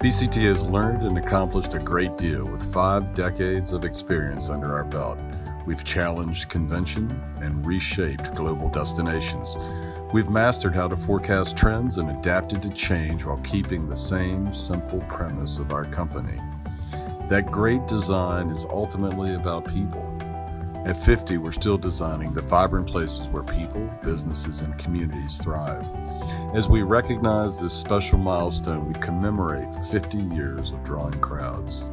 BCT has learned and accomplished a great deal with five decades of experience under our belt. We've challenged convention and reshaped global destinations. We've mastered how to forecast trends and adapted to change while keeping the same simple premise of our company. That great design is ultimately about people. At 50, we're still designing the vibrant places where people, businesses, and communities thrive. As we recognize this special milestone, we commemorate 50 years of drawing crowds.